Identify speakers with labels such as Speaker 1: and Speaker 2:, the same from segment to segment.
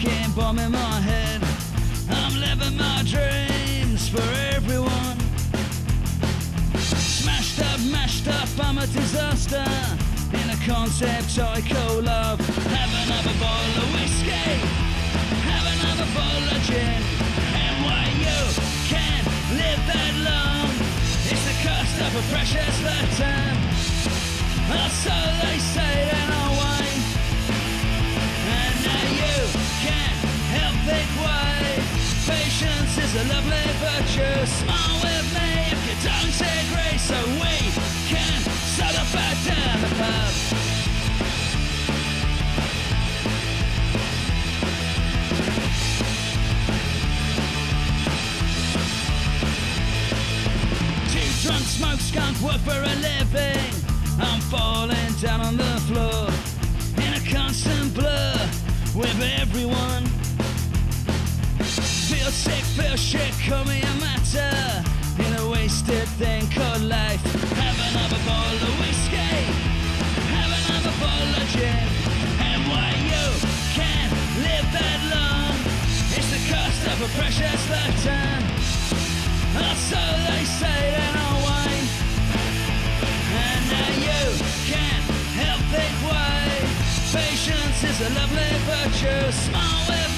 Speaker 1: A bomb in my head. I'm living my dreams for everyone. Smashed up, mashed up, I'm a disaster. In a concept I call love. Have another bottle of whiskey. Have another bottle of gin. And why you can't live that long? It's the cost of a precious lifetime. Oh, a lovely virtue. Smile with me if you don't agree, so we can back down the pub. Two drunk smoke skunk work for a living. I'm falling down on the floor in a constant blur sick, feel shit, call me a matter in a wasted thing called life. Have another bottle of whiskey, have another bottle of gin, and why you can't live that long? It's the cost of a precious lifetime. Oh, so they say that I whine. And now you can't help think why Patience is a lovely virtue Smile with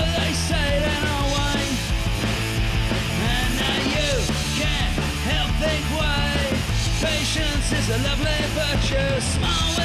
Speaker 1: lovely virtues.